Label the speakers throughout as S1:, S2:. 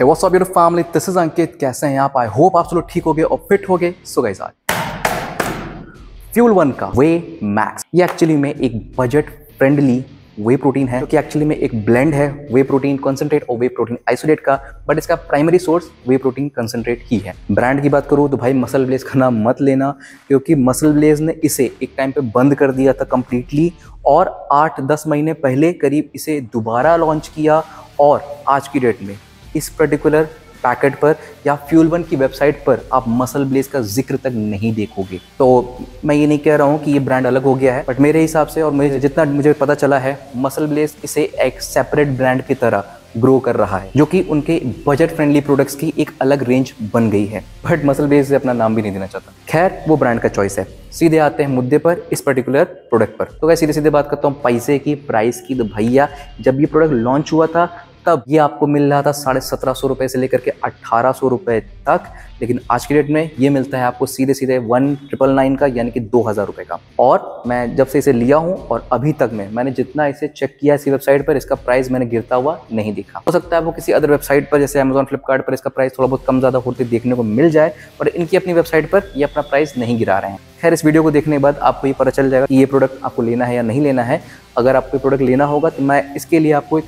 S1: Hey, what's up, your family? This is Ankit. कैसे हैं आप? I hope आप सब ठीक हो गए और फिट हो गए. So guys, आज फ्यूल वन का वे मैक्स ये एक्चुअली में एक बजट फ्रेंडली वे प्रोटीन है जो कि एक्चुअली में एक ब्लेंड है वे प्रोटीन कंसंट्रेट और वे प्रोटीन आइसोलेट का बट इसका primary source whey protein concentrate ही है ब्रांड की बात करूँ तो भाई मसल ब्लेज का नाम मत लेना क्योंकि मसल ब्लेज ने इसे एक टाइम पे बंद कर दिया था कंप्लीटली और आठ दस महीने पहले करीब इसे दोबारा लॉन्च किया और आज की डेट में इस पर्टिकुलर पैकेट पर या फ्यूल वन की वेबसाइट पर आप मसल ब्लेज का ज़िक्र तक नहीं देखोगे। तो मैं ये नहीं कह रहा हूँ कि ये ब्रांड अलग हो गया है बट मेरे हिसाब से और मुझे जितना मुझे पता चला है मसल ब्लेज इसे एक सेपरेट ब्रांड की तरह ग्रो कर रहा है, जो कि उनके बजट फ्रेंडली प्रोडक्ट्स की एक अलग रेंज बन गई है। बट मसल बेस से अपना नाम भी नहीं देना चाहता। खैर, वो ब्रांड का चॉइस है। सीधे आते हैं मुद्दे पर इस पर्टिकुलर प्रोडक्ट पर। तो क्या सीधे सीधे बात करता हूँ पैसे की प्राइस की। तो भैया, जब ये प्रोडक्ट लॉन्च हुआ था तब ये आपको मिल रहा था साढ़े सत्रह सौ रुपये से लेकर के अट्ठारह सौ रुपये तक। लेकिन आज के डेट में ये मिलता है आपको सीधे सीधे वन ट्रिपल नाइन का, यानी कि दो हज़ार रुपये का। और मैं जब से इसे लिया हूँ और अभी तक में मैंने जितना इसे चेक किया इसी वेबसाइट पर, इसका प्राइस मैंने गिरता हुआ नहीं देखा। हो सकता है वो किसी अदर वेबसाइट पर, जैसे अमेजोन फ्लिपकार्ट पर इसका प्राइस थोड़ा बहुत कम ज़्यादा होते देखने को मिल जाए, पर इनकी अपनी वेबसाइट पर ये अपना प्राइस नहीं गिरा रहे हैं। खैर, इस वीडियो को देखने के बाद आपको ये पता चल जाएगा कि ये प्रोडक्ट आपको लेना है या नहीं लेना है। अगर आपको प्रोडक्ट लेना होगा तो मैं इसके लिए आपको एक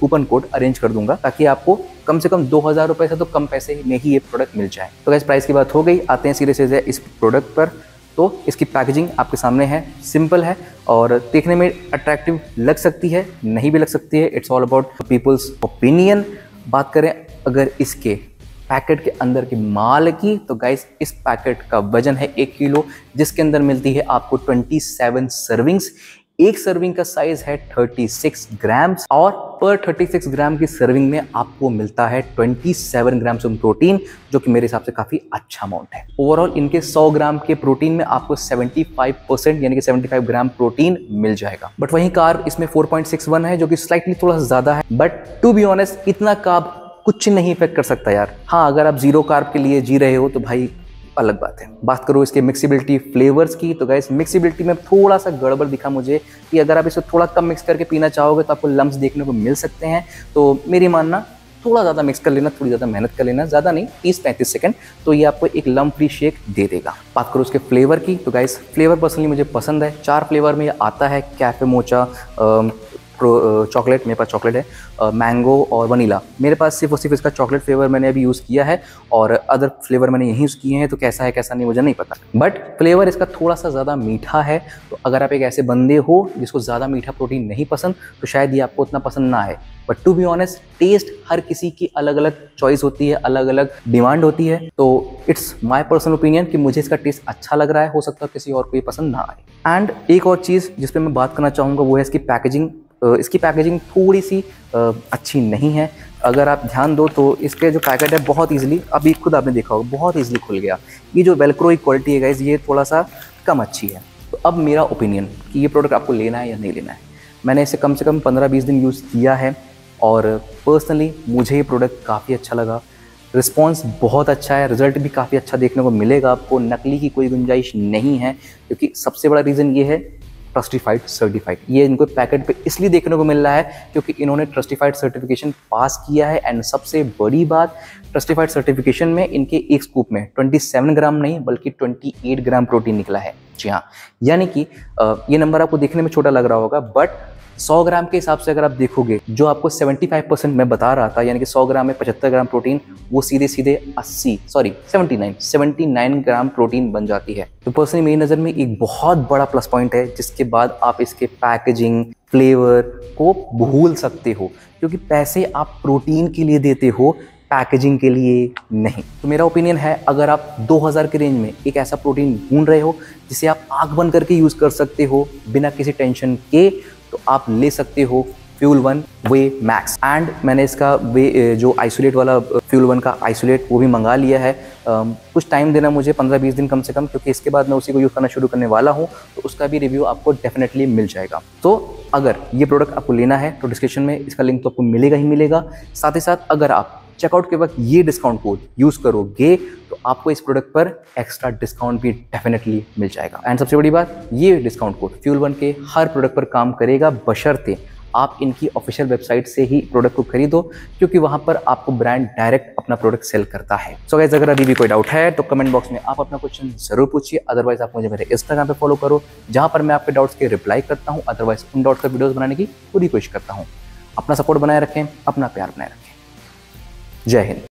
S1: कूपन कोड अरेंज कर दूँगा, ताकि आपको कम से कम दो हज़ार रुपये से तो कम पैसे में ही ये प्रोडक्ट मिल जाए। तो गैस प्राइस की बात हो गई, आते हैं सीधे सीधे इस प्रोडक्ट पर। तो इसकी पैकेजिंग आपके सामने है सिंपल है और देखने में अट्रैक्टिव लग सकती है, नहीं भी लग सकती है। It's all about people's opinion बात करें अगर इसके पैकेट के अंदर की माल की। तो गाइस इस पैकेट का वज़न है एक किलो, जिसके अंदर मिलती है आपको 27 सर्विंग्स एक सर्विंग का साइज़ है 36 ग्राम्स और पर 36 ग्राम की सर्विंग में आपको मिलता है 27 ग्राम्स ऑफ़ प्रोटीन जो कि मेरे हिसाब से काफ़ी अच्छा अमाउंट है। ओवरऑल इनके 100 ग्राम के प्रोटीन में आपको 75 परसेंट यानी कि 75 ग्राम प्रोटीन मिल जाएगा। बट वहीं कार्ब इसमें 4.61 है, जो कि स्लाइटली थोड़ा सा ज़्यादा है। बट टू बी ऑनेस्ट इतना कार्ब कुछ नहीं इफ़ेक्ट कर सकता यार। हाँ अगर आप ज़ीरो कार्ब के लिए जी रहे हो तो भाई अलग बात है। बात करो इसके मिक्सिबिलिटी फ्लेवर्स की तो गैस मिक्सिबिलिटी में थोड़ा सा गड़बड़ दिखा मुझे कि अगर आप इसे थोड़ा कम मिक्स करके पीना चाहोगे तो आपको लम्स देखने को मिल सकते हैं। तो मेरी मानना, थोड़ा ज़्यादा मिक्स कर लेना, थोड़ी ज़्यादा मेहनत कर लेना, ज़्यादा नहीं, तीस पैंतीस सेकंड तो ये आपको एक लम फ्री शेक दे देगा। बात करो उसके फ्लेवर की तो गाइस फ्लेवर पर्सनली मुझे पसंद है। चार फ्लेवर में ये आता है कैफ़े मोचा चॉकलेट मेरे पास चॉकलेट है मैंगो और वनीला मेरे पास सिर्फ़ और सिर्फ़ इसका चॉकलेट फ्लेवर मैंने अभी यूज़ किया है और अदर फ्लेवर मैंने यही यूज़ किए हैं तो कैसा है, कैसा नहीं, मुझे नहीं पता। बट फ्लेवर इसका थोड़ा सा ज़्यादा मीठा है तो अगर आप एक ऐसे बंदे हो जिसको ज़्यादा मीठा प्रोटीन नहीं पसंद तो शायद ये आपको उतना पसंद ना आए। But to be honest taste हर किसी की अलग अलग चॉइस होती है अलग अलग डिमांड होती है तो इट्स माई पर्सनल ओपिनियन कि मुझे इसका टेस्ट अच्छा लग रहा है, हो सकता है किसी और को ये पसंद ना आए। एंड एक और चीज़ जिस पर मैं बात करना चाहूँगा, वो है इसकी पैकेजिंग इसकी पैकेजिंग थोड़ी सी अच्छी नहीं है। अगर आप ध्यान दो तो इसके जो पैकेट है बहुत ईजिली अभी खुद आपने देखा होगा, बहुत ईजिली खुल गया। ये जो वेलक्रो की क्वालिटी है गाइज़ ये थोड़ा सा कम अच्छी है। तो अब मेरा ओपिनियन कि ये प्रोडक्ट आपको लेना है या नहीं लेना है। मैंने इसे कम से कम पंद्रह बीस दिन यूज़ किया है और पर्सनली मुझे ये प्रोडक्ट काफ़ी अच्छा लगा। रिस्पॉन्स बहुत अच्छा है रिज़ल्ट भी काफ़ी अच्छा देखने को मिलेगा आपको। नकली की कोई गुंजाइश नहीं है, क्योंकि सबसे बड़ा रीज़न ये है ट्रस्टिफाइड सर्टिफाइड। ये इनको पैकेट पे इसलिए देखने को मिल रहा है क्योंकि इन्होंने ट्रस्टिफाइड सर्टिफिकेशन पास किया है। एंड सबसे बड़ी बात, ट्रस्टिफाइड सर्टिफिकेशन में इनके एक स्कूप में 27 ग्राम नहीं, बल्कि 28 ग्राम प्रोटीन निकला है। जी हाँ यानी कि ये नंबर आपको देखने में छोटा लग रहा होगा, बट 100 ग्राम के हिसाब से अगर आप देखोगे, जो आपको 75 परसेंट मैं बता रहा था, यानी कि 100 ग्राम में 75 ग्राम प्रोटीन, वो सीधे सीधे 80 सॉरी 79 79 ग्राम प्रोटीन बन जाती है। तो पर्सनली मेरी नज़र में एक बहुत बड़ा प्लस पॉइंट है, जिसके बाद आप इसके पैकेजिंग फ्लेवर को भूल सकते हो, क्योंकि पैसे आप प्रोटीन के लिए देते हो पैकेजिंग के लिए नहीं। तो मेरा ओपिनियन है, अगर आप 2000 के रेंज में एक ऐसा प्रोटीन ढूंढ रहे हो, जिसे आप आग बंद करके यूज़ कर सकते हो, बिना किसी टेंशन के तो आप ले सकते हो fuel one whey max. And मैंने इसका वे जो आइसोलेट वाला फ्यूल वन का आइसोलेट, वो भी मंगा लिया है। कुछ टाइम देना मुझे पंद्रह बीस दिन कम से कम, क्योंकि इसके बाद मैं उसी को यूज़ करना शुरू करने वाला हूँ तो उसका भी रिव्यू आपको डेफिनेटली मिल जाएगा। तो अगर ये प्रोडक्ट आपको लेना है तो डिस्क्रिप्शन में इसका लिंक तो आपको मिलेगा ही मिलेगा। साथ ही साथ अगर आप चेकआउट के वक्त ये डिस्काउंट कोड यूज़ करोगे आपको इस प्रोडक्ट पर एक्स्ट्रा डिस्काउंट भी डेफिनेटली मिल जाएगा। एंड सबसे बड़ी बात, ये डिस्काउंट कोड फ्यूल वन के हर प्रोडक्ट पर काम करेगा बशर्ते आप इनकी ऑफिशियल वेबसाइट से ही प्रोडक्ट को खरीदो, क्योंकि वहाँ पर आपको ब्रांड डायरेक्ट अपना प्रोडक्ट सेल करता है। सो so गाइज़ अगर अभी भी कोई डाउट है तो कमेंट बॉक्स में आप अपना क्वेश्चन ज़रूर पूछिए। अदरवाइज़ आप मुझे मेरे इंस्टाग्राम पे फॉलो करो, जहाँ पर मैं आपके डाउट्स के रिप्लाई करता हूँ। अदरवाइज़ उन डाउट्स का वीडियोस बनाने की पूरी कोशिश करता हूँ। अपना सपोर्ट बनाए रखें, अपना प्यार बनाए रखें। जय हिंद।